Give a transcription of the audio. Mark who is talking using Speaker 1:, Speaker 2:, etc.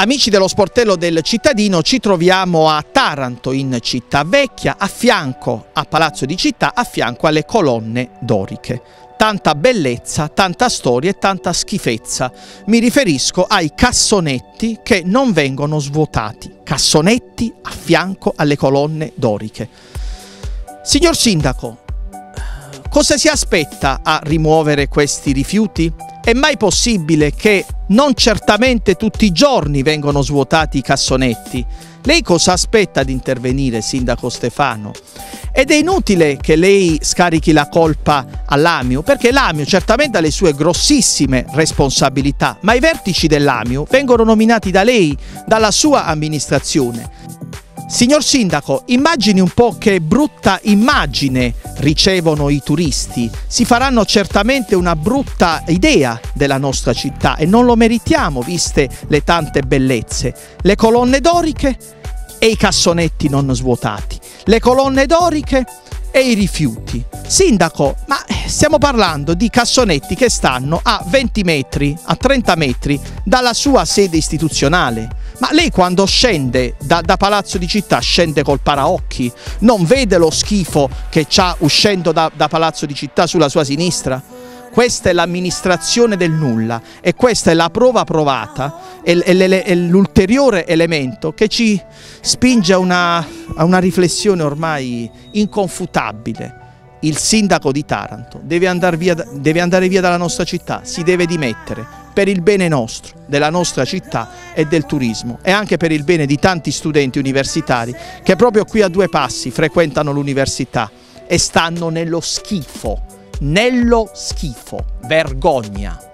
Speaker 1: Amici dello sportello del cittadino, ci troviamo a Taranto, in città vecchia, a fianco a Palazzo di Città, a fianco alle colonne doriche. Tanta bellezza, tanta storia e tanta schifezza. Mi riferisco ai cassonetti che non vengono svuotati. Cassonetti a fianco alle colonne doriche. Signor Sindaco, cosa si aspetta a rimuovere questi rifiuti? È mai possibile che non certamente tutti i giorni vengono svuotati i cassonetti? Lei cosa aspetta di intervenire, Sindaco Stefano? Ed è inutile che lei scarichi la colpa all'Amio, perché l'Amio certamente ha le sue grossissime responsabilità, ma i vertici dell'Amio vengono nominati da lei, dalla sua amministrazione. Signor Sindaco, immagini un po' che brutta immagine ricevono i turisti. Si faranno certamente una brutta idea della nostra città e non lo meritiamo viste le tante bellezze. Le colonne doriche e i cassonetti non svuotati. Le colonne doriche e i rifiuti. Sindaco, ma stiamo parlando di cassonetti che stanno a 20 metri, a 30 metri dalla sua sede istituzionale. Ma lei quando scende da, da, Palazzo di Città scende col paraocchi? Non vede lo schifo che c'ha uscendo da, da Palazzo di Città sulla sua sinistra? Questa è l'amministrazione del nulla e questa è la prova provata e l'ulteriore elemento che ci spinge a una, a una riflessione ormai inconfutabile il sindaco di Taranto deve andare, via, deve andare, via, dalla nostra città, si deve dimettere per il bene nostro, della nostra città e del turismo e anche per il bene di tanti studenti universitari che proprio qui a due passi frequentano l'università e stanno nello schifo, nello schifo, vergogna.